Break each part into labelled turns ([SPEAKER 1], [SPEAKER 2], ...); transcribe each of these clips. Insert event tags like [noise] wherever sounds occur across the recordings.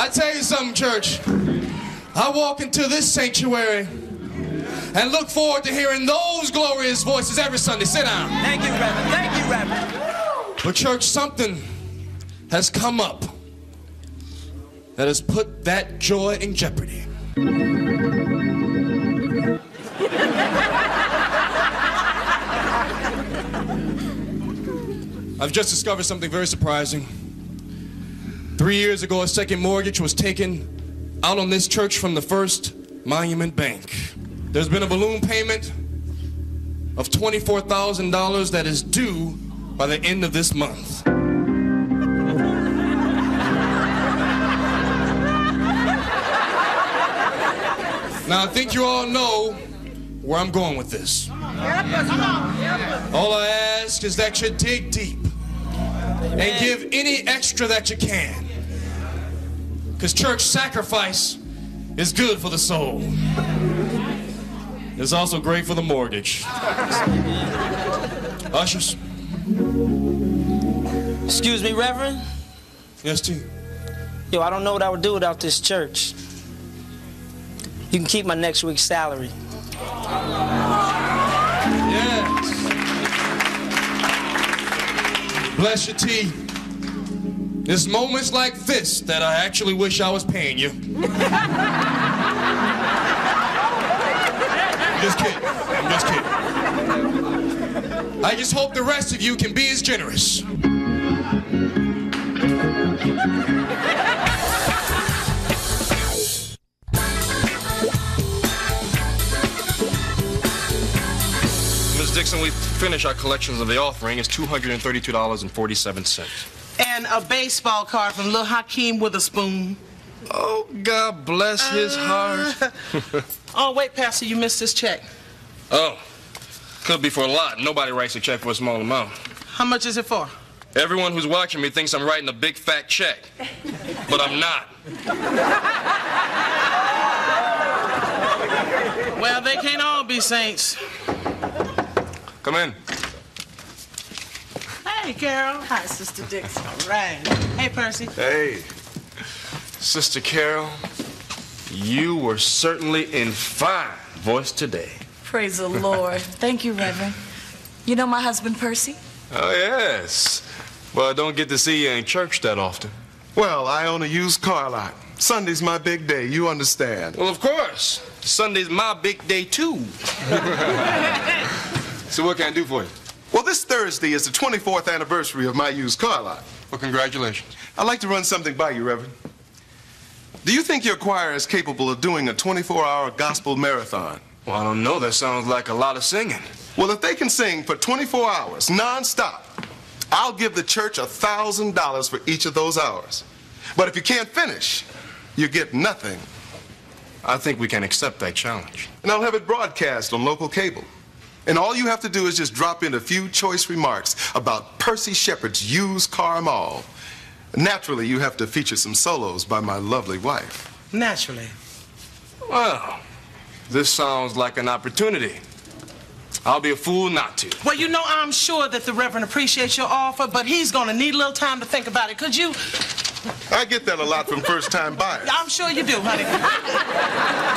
[SPEAKER 1] I tell you something, church. I walk into this sanctuary and look forward to hearing those glorious voices every Sunday. Sit down.
[SPEAKER 2] Thank you, Reverend. Thank you, Reverend.
[SPEAKER 1] But, church, something has come up that has put that joy in jeopardy. [laughs] I've just discovered something very surprising. Three years ago, a second mortgage was taken out on this church from the First Monument Bank. There's been a balloon payment of $24,000 that is due by the end of this month. Now, I think you all know where I'm going with this. All I ask is that you dig deep and give any extra that you can. Because church sacrifice is good for the soul. It's also great for the mortgage. Ushers.
[SPEAKER 2] Excuse me, Reverend.
[SPEAKER 1] Yes, T.
[SPEAKER 2] Yo, I don't know what I would do without this church. You can keep my next week's salary.
[SPEAKER 1] Yes. Bless you, T. It's moments like this that I actually wish I was paying you. [laughs] just kidding. I'm just kidding. I just hope the rest of you can be as generous. Ms. Dixon, we finish our collections of the offering. It's $232.47.
[SPEAKER 3] And a baseball card from Lil Hakeem Witherspoon.
[SPEAKER 1] Oh, God bless his uh, heart. [laughs]
[SPEAKER 3] Oh, wait, Pastor, you missed this check.
[SPEAKER 1] Oh, could be for a lot. Nobody writes a check for a small amount.
[SPEAKER 3] How much is it for?
[SPEAKER 1] Everyone who's watching me thinks I'm writing a big fat check, but I'm not.
[SPEAKER 3] Well, they can't all be saints.
[SPEAKER 1] Come in.
[SPEAKER 3] Hey, Carol. Hi, Sister Dixon. All right. Hey, Percy.
[SPEAKER 1] Hey, Sister Carol, you were certainly in fine voice today.
[SPEAKER 4] Praise the Lord. [laughs] Thank you, Reverend. You know my husband, Percy?
[SPEAKER 1] Oh, yes. Well, I don't get to see you in church that often.
[SPEAKER 5] Well, I own a used car lot. Sunday's my big day, you understand.
[SPEAKER 1] Well, of course. Sunday's my big day, too. [laughs] [laughs] so, what can I do for you?
[SPEAKER 5] Well, this Thursday is the 24th anniversary of my used car lot.
[SPEAKER 1] Well, congratulations.
[SPEAKER 5] I'd like to run something by you, Reverend. Do you think your choir is capable of doing a 24 hour gospel marathon?
[SPEAKER 1] Well, I don't know. That sounds like a lot of singing.
[SPEAKER 5] Well, if they can sing for 24 hours, nonstop, I'll give the church a $1,000 for each of those hours. But if you can't finish, you get nothing.
[SPEAKER 1] I think we can accept that challenge.
[SPEAKER 5] And I'll have it broadcast on local cable. And all you have to do is just drop in a few choice remarks about Percy Shepard's used car mall. Naturally, you have to feature some solos by my lovely wife.
[SPEAKER 3] Naturally.
[SPEAKER 1] Well, this sounds like an opportunity. I'll be a fool not to.
[SPEAKER 3] Well, you know, I'm sure that the Reverend appreciates your offer, but he's going to need a little time to think about it. Could you?
[SPEAKER 5] I get that a lot from first time buyers.
[SPEAKER 3] I'm sure you do, honey.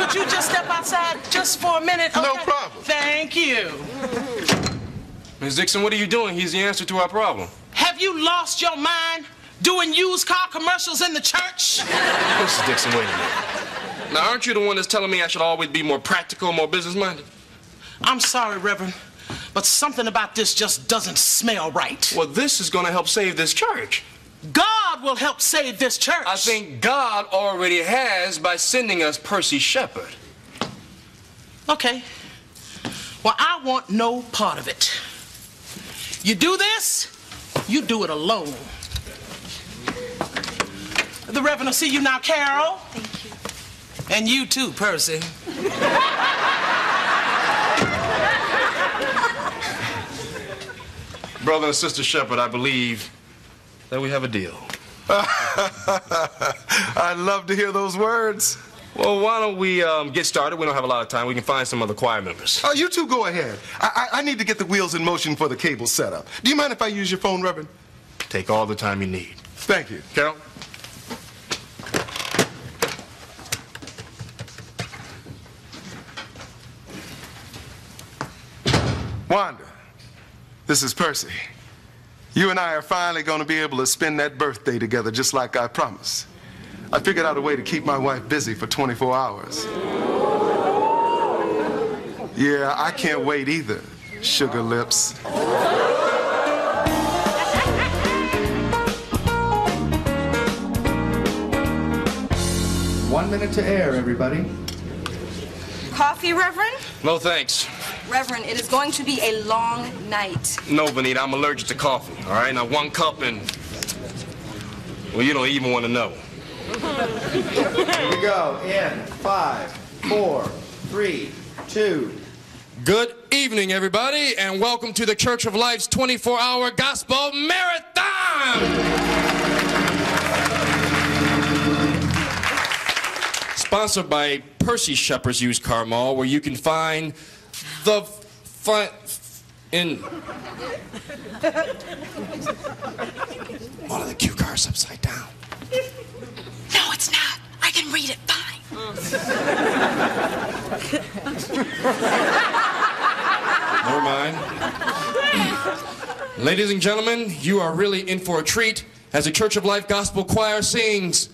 [SPEAKER 3] Could you just step outside just for a minute?
[SPEAKER 5] No problem.
[SPEAKER 3] Thank you.
[SPEAKER 1] Ms. Dixon, what are you doing? He's the answer to our problem.
[SPEAKER 3] Have you lost your mind doing used car commercials in the church? [laughs]
[SPEAKER 1] Mrs. Dixon, wait a minute. Now, aren't you the one that's telling me I should always be more practical, more business minded?
[SPEAKER 3] I'm sorry, Reverend, but something about this just doesn't smell right.
[SPEAKER 1] Well, this is going to help save this church.
[SPEAKER 3] God will help save this church.
[SPEAKER 1] I think God already has by sending us Percy Shepard.
[SPEAKER 3] Okay. Well, I want no part of it. You do this, you do it alone. The Reverend will see you now, Carol.
[SPEAKER 4] Thank you.
[SPEAKER 3] And you too, Percy. [laughs]
[SPEAKER 1] Brother and Sister Shepard, I believe that we have a deal. [laughs] [laughs]
[SPEAKER 5] I'd love to hear those words.
[SPEAKER 1] Well, why don't we um, get started? We don't have a lot of time. We can find some other choir members.
[SPEAKER 5] Oh, you two go ahead. I, I, I need to get the wheels in motion for the cable setup. Do you mind if I use your phone, Reverend?
[SPEAKER 1] Take all the time you need.
[SPEAKER 5] Thank you.
[SPEAKER 1] Carol?
[SPEAKER 5] Wanda, this is Percy. You and I are finally going to be able to spend that birthday together just like I promised. I figured out a way to keep my wife busy for 24 hours. Yeah, I can't wait either, sugar lips.
[SPEAKER 6] One minute to air, everybody.
[SPEAKER 7] Coffee, Reverend?
[SPEAKER 1] No thanks.
[SPEAKER 7] Reverend, it is going to be a long night.
[SPEAKER 1] No, Vanita, I'm allergic to coffee. All right, now one cup and. Well, you don't even want to know.
[SPEAKER 6] Here we go. In five, four, three, two.
[SPEAKER 1] Good evening, everybody, and welcome to the Church of Life's 24 hour gospel marathon! Sponsored by Percy Shepherd's Used Car Mall, where you can find the fun. in. One of the cue cars upside down.
[SPEAKER 4] No, it's not. I can read it fine. [laughs]
[SPEAKER 1] Never mind. Ladies and gentlemen, you are really in for a treat as the Church of Life Gospel Choir sings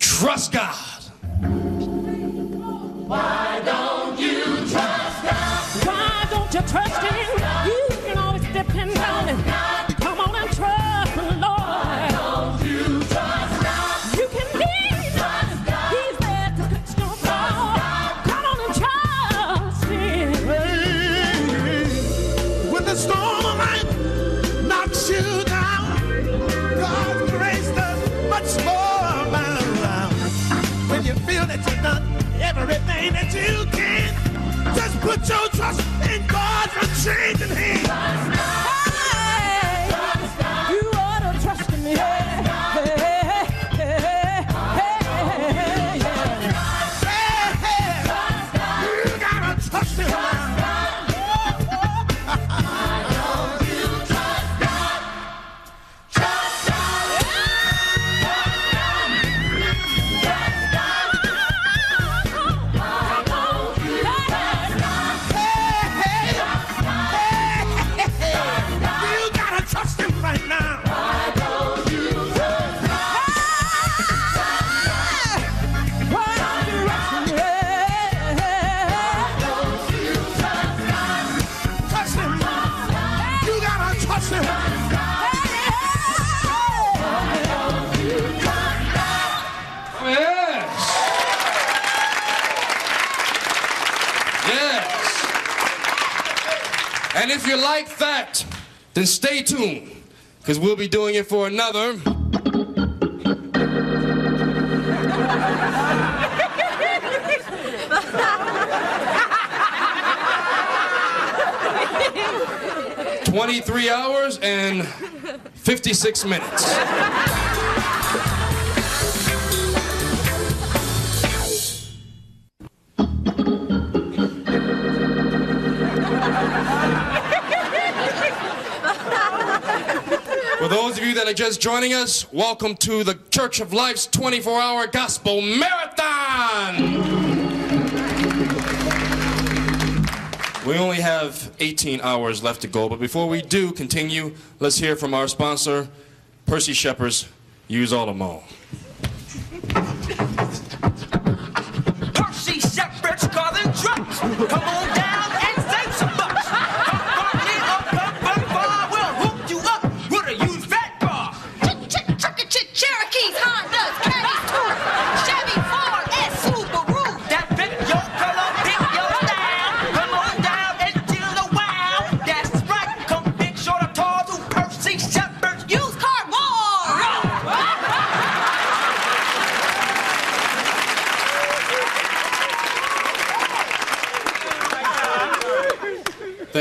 [SPEAKER 1] Trust God.
[SPEAKER 8] Why don't you trust Him? You
[SPEAKER 9] put your trust in God's unchanging hand.
[SPEAKER 1] Like that, then stay tuned, because we'll be doing it for another. Twenty-three hours and fifty-six minutes. For those of you that are just joining us, welcome to the Church of Life's 24 hour gospel marathon. We only have 18 hours left to go, but before we do continue, let's hear from our sponsor, Percy Shepherd's Use All the Mo.
[SPEAKER 10] Percy Shepherd's calling trucks. Come on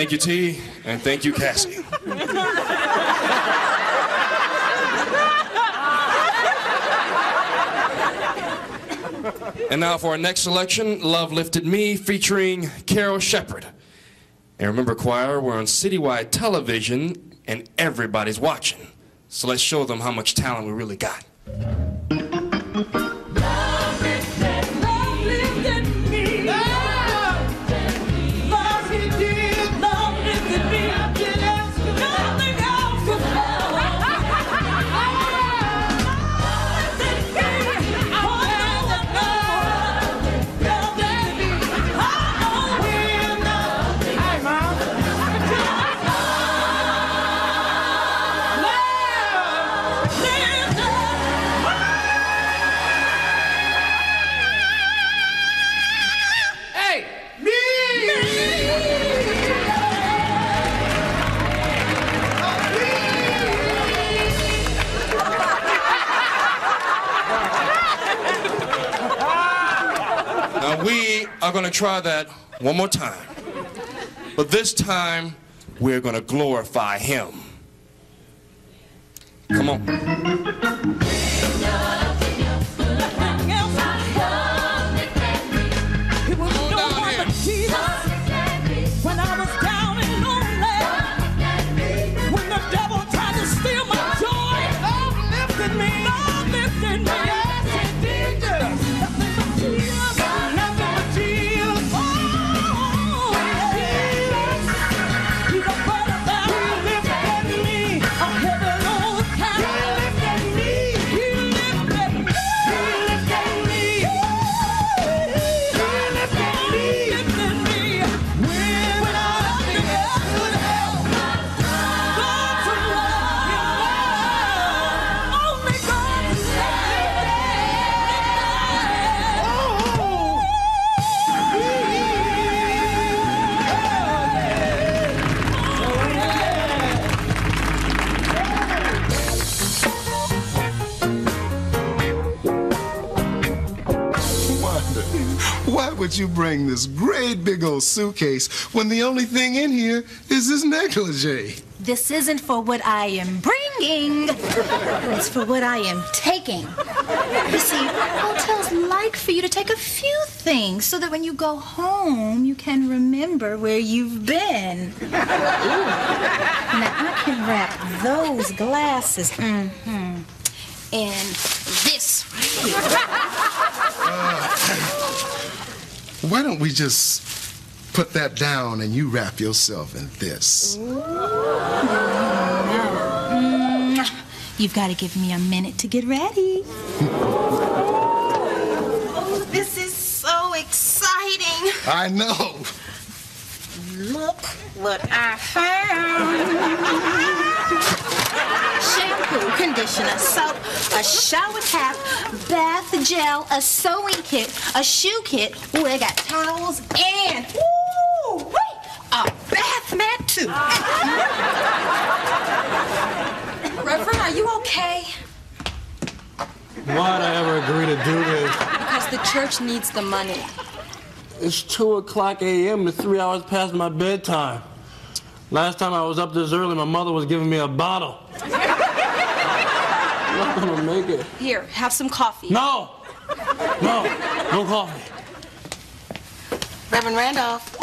[SPEAKER 1] Thank you, T, and thank you, Cassie. and now for our next selection, Love Lifted Me, featuring Carol Shepherd. And remember, choir, we're on citywide television, and everybody's watching. So let's show them how much talent we really got.
[SPEAKER 8] Try that one more time. But this time, we're going to glorify him. Come on.
[SPEAKER 5] Would you bring this great big old suitcase when the only thing in here is this negligee?
[SPEAKER 11] This isn't for what I am bringing. It's for what I am taking. You see, hotels like for you to take a few things so that when you go home, you can remember where you've been. Now, I can wrap those glasses mhm, in this
[SPEAKER 5] Why don't we just put that down and you wrap yourself in this?
[SPEAKER 11] You've got to give me a minute to get ready. [laughs] oh, this is so exciting.
[SPEAKER 5] I know.
[SPEAKER 11] Look what I found. [laughs] Shampoo, conditioner, soap, a shower cap, bath gel, a sewing kit, a shoe kit. Ooh, they got towels and ooh, wait, a bath mat too. [laughs]
[SPEAKER 7] Reverend, are you okay?
[SPEAKER 12] Why'd I ever agree to do this?
[SPEAKER 7] Because the church needs the money.
[SPEAKER 12] It's 2 o'clock a.m. It's three hours past my bedtime. Last time I was up this early, my mother was giving me a bottle. I'm not gonna make it.
[SPEAKER 7] Here, have some coffee.
[SPEAKER 12] No! No, no coffee.
[SPEAKER 13] Reverend Randolph.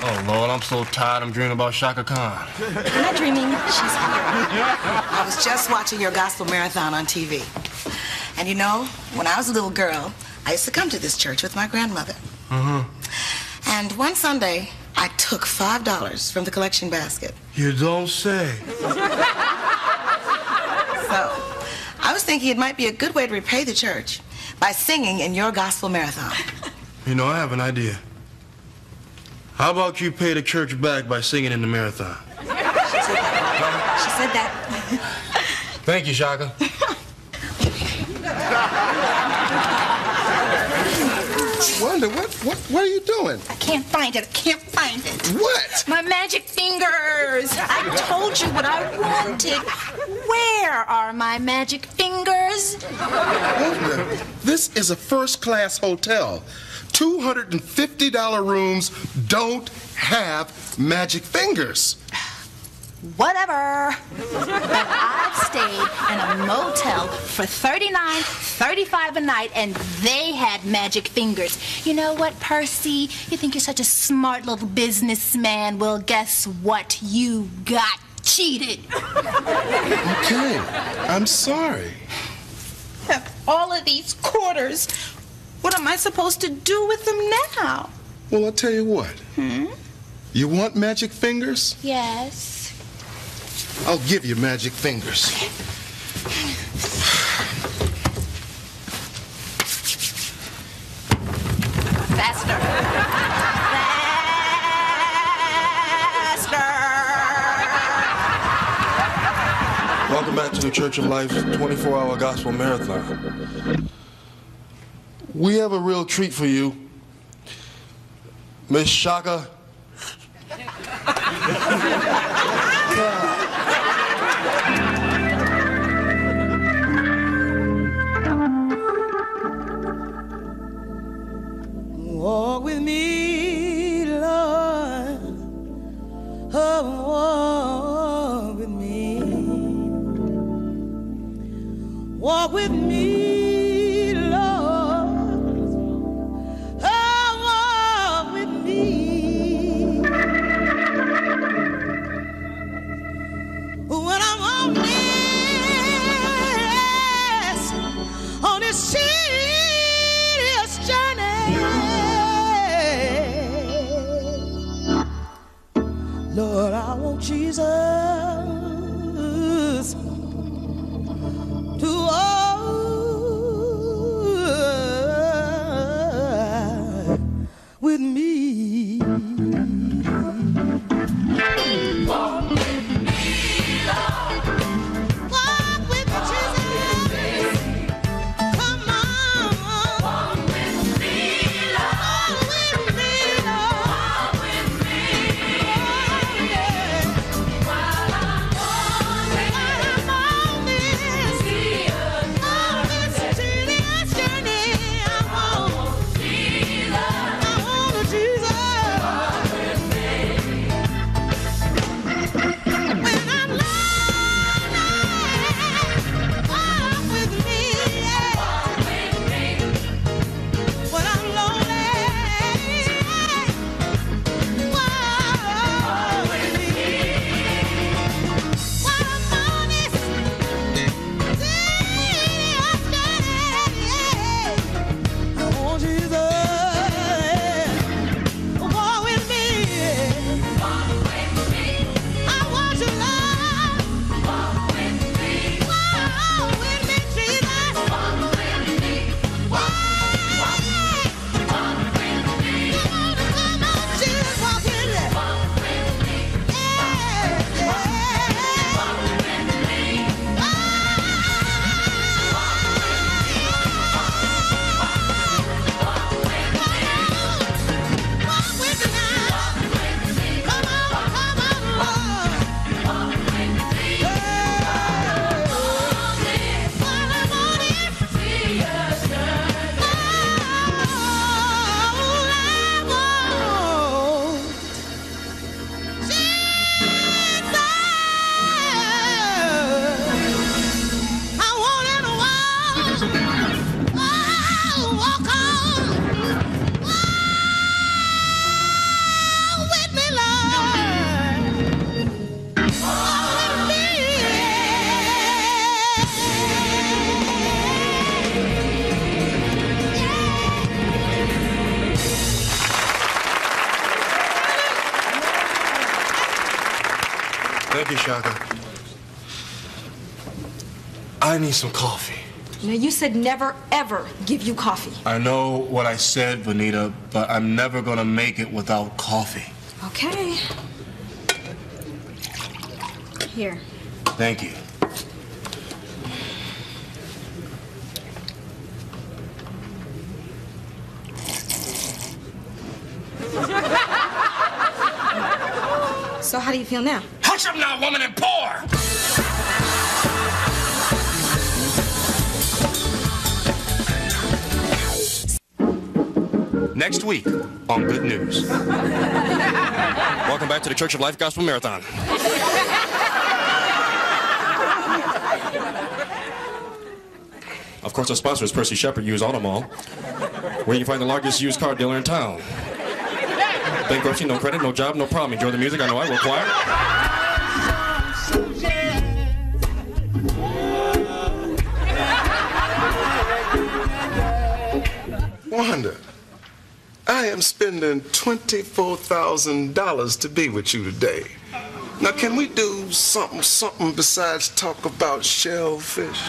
[SPEAKER 8] Oh, Lord, I'm so tired. I'm dreaming about Chaka Khan.
[SPEAKER 11] I'm not dreaming. She's here.
[SPEAKER 13] I was just watching your gospel marathon on TV. And you know, when I was a little girl, I used to come to this church with my grandmother.
[SPEAKER 12] Mm-hmm.
[SPEAKER 13] And one Sunday, I took $5 from the collection basket.
[SPEAKER 12] You don't say. [laughs]
[SPEAKER 13] So, I was thinking it might be a good way to repay the church by singing in your gospel marathon.
[SPEAKER 12] You know, I have an idea. How about you pay the church back by singing in the marathon?
[SPEAKER 13] She said that. She said that.
[SPEAKER 8] Thank you, Chaka.
[SPEAKER 5] Wanda, what, what, what are you doing?
[SPEAKER 11] I can't find it. I can't find it.
[SPEAKER 5] What?
[SPEAKER 11] My magic fingers. I told you what I wanted. Where are my magic fingers?
[SPEAKER 5] Wanda, this is a first class hotel. $250 rooms don't have magic fingers.
[SPEAKER 11] Whatever. But I've stayed in a motel for 39, 35 a night, and they had magic fingers. You know what, Percy? You think you're such a smart little businessman. Well, guess what? You got cheated.
[SPEAKER 5] Okay, I'm sorry.
[SPEAKER 11] Have all of these quarters. What am I supposed to do with them now?
[SPEAKER 5] Well, I'll tell you what.
[SPEAKER 11] Hmm?
[SPEAKER 5] You want magic fingers?
[SPEAKER 11] Yes.
[SPEAKER 5] I'll give you magic fingers.
[SPEAKER 11] Faster. Faster.
[SPEAKER 8] Welcome back to the Church of Life 24 hour gospel marathon. We have a real treat for you. Miss
[SPEAKER 3] Chaka. [laughs] Jesus I
[SPEAKER 1] need some coffee.
[SPEAKER 7] Now, you said never, ever give you coffee.
[SPEAKER 1] I know what I said, Vanita, but I'm never gonna make it without coffee.
[SPEAKER 7] Okay. Here.
[SPEAKER 1] Thank you.
[SPEAKER 7] So, how do you feel now?
[SPEAKER 1] Hush up now, woman, and pour! Next week on Good News. Welcome back to the Church of Life Gospel Marathon. Of course, our sponsor is Percy Shepherd Used Auto Mall, where you can find the largest used car dealer in town. Bankruptcy, no credit, no job, no problem. Enjoy the music. I know I will. Choir.
[SPEAKER 5] Wanda, I am spending $24,000 to be with you today. Now, can we do something, something besides talk about shellfish?